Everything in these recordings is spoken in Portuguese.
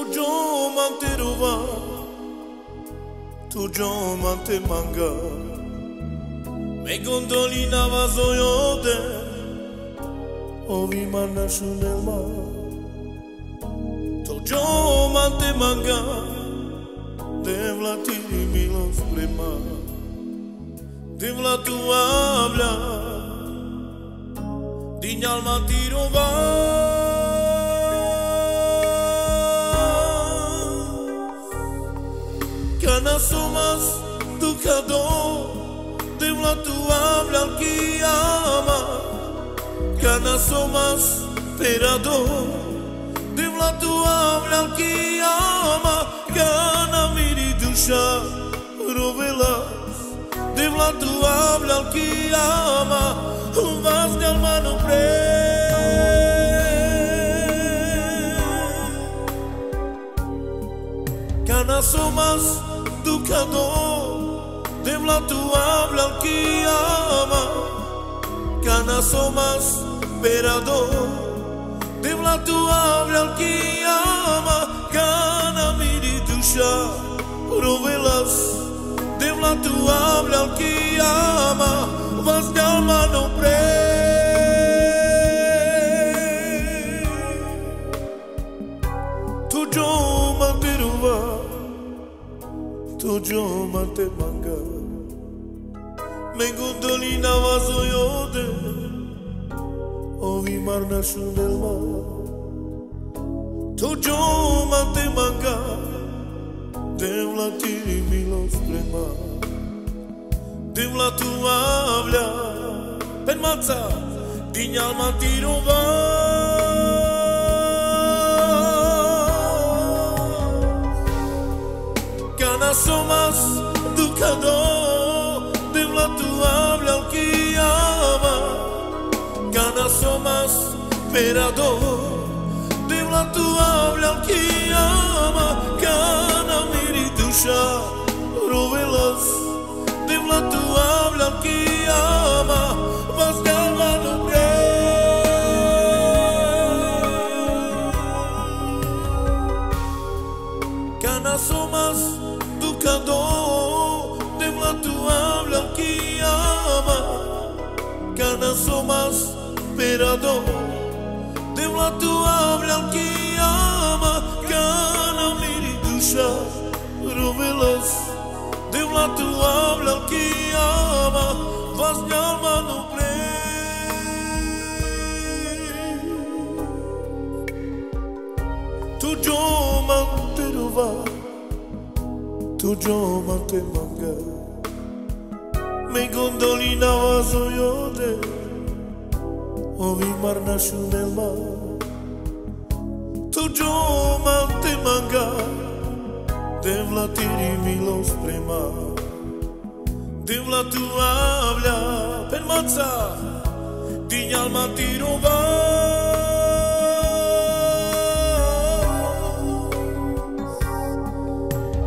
çocuğum antiruva Çocuğum manga, Me gondolina vazoyode Ovi mana şunelma Çocuğum antimanga Devlatini milos prema Devlatu habla Din alma tiruva Cana somas tu cador de tu habla que ama Cana somas perador de tu habla que ama Cana miri dusha rovelas de la tu habla que ama Vas de hermano pre Cana somas educador, Devla tu habla al que ama, Cana somas perador, Devla tu habla al que ama, Cana miri dusha, rovelas, Devla tu habla al que Me dolina más oyote o mi mar nación del mar tu yo mate manga de la tiri mi los prema de la tu habla pen matza din alma tiro va Cana somas ducador perador Devla tu habla al que ama Cana miri dusha rovelas Devla tu habla al que ama Mas calma no Cana somas educador Devla tu habla al que ama Cana somas perador قطوة القيامة كان من دوشة روميلس دي قطوة القيامة вас няма добре Tuđo mante rova Tuđo mante manga. Me gondolina vazo jode Ovi marna šunel Tu Sa gjuman te manga Dhe vla tiri milos prema Dhe la tu habla Per maca Ti njalma tirova.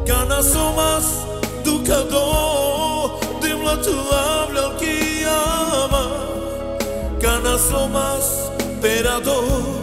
Kana somas duka do Dhe la tu avla Kjama Kana somas perador.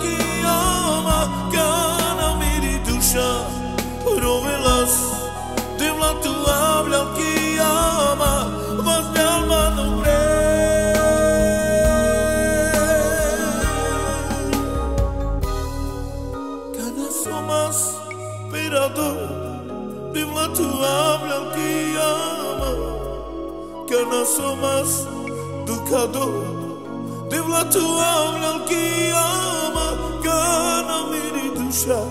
que ama Cana miri dusha rovelas Devla tu habla al que ama Mas وتقوم للقيامة كان من دوشة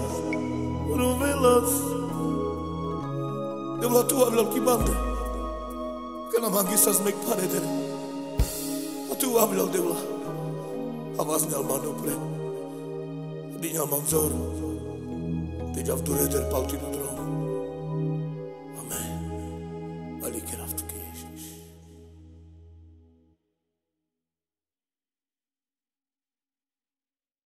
ونوفيلاس يبلا تقوم للقيامة كان ما جيساس ميك باريدر وتقوم للدبلا أباس نالمان دوبلي دي نالمان زور دي جاف دوريدر بالتي نترون